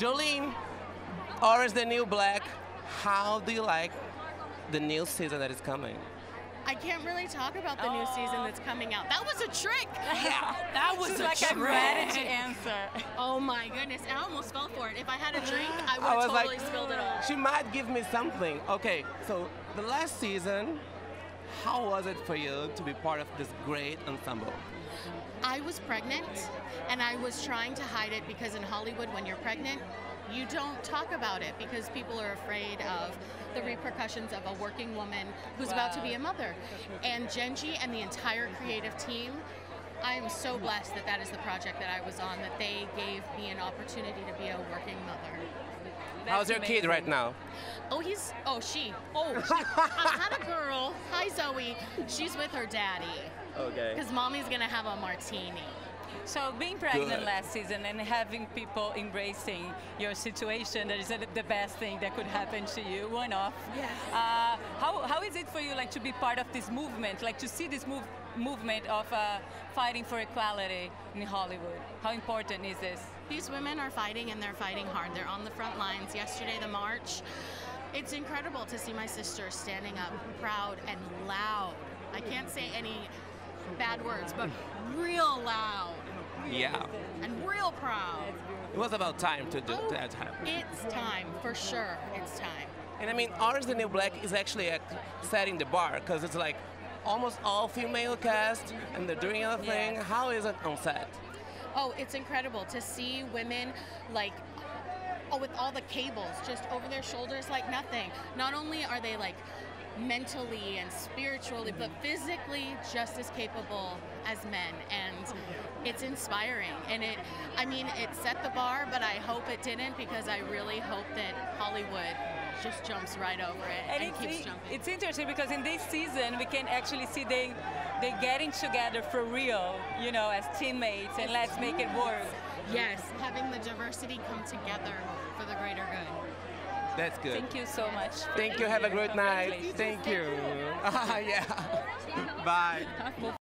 Jolene, Orange the New Black, how do you like the new season that is coming? I can't really talk about the new season that's coming out. That was a trick. Yeah. that was This is a like trick. a strategy answer. Oh my goodness! I almost fell for it. If I had a drink, I would I have totally like, spilled it all. she might give me something. Okay, so the last season, how was it for you to be part of this great ensemble? I was pregnant and I was trying to hide it because in Hollywood, when you're pregnant, you don't talk about it because people are afraid of the repercussions of a working woman who's about to be a mother. And Jenji and the entire creative team, I am so blessed that that is the project that I was on, that they gave me an opportunity to be a working mother. How's your kid right now? Oh, he's, oh, she, oh, she, I had a girl, hi Zoe, she's with her daddy. Okay. Because mommy's gonna have a martini. So being pregnant Good. last season and having people embracing your situation, that is the best thing that could happen to you. One off. Yes. Uh, how, how is it for you, like, to be part of this movement, like to see this move, movement of uh, fighting for equality in Hollywood? How important is this? These women are fighting and they're fighting hard. They're on the front lines. Yesterday, the march. It's incredible to see my sister standing up proud and loud. I can't say any bad words, but real loud Yeah. and real proud. It was about time to do Oh, that happen. It's time, for sure. It's time. And I mean, Orange the New Black is actually setting the bar because it's like almost all female cast and they're doing other thing. Yeah. How is it on set? Oh, it's incredible to see women like oh with all the cables just over their shoulders like nothing. Not only are they like mentally and spiritually but physically just as capable as men and it's inspiring and it I mean it set the bar but I hope it didn't because I really hope that Hollywood just jumps right over it and, it's, keeps jumping. it's interesting because in this season we can actually see they they getting together for real, you know, as teammates, and let's make it work. yes, having the diversity come together for the greater good. That's good. Thank you so much. Thank you. Have a great night. Thank you. yeah. Bye.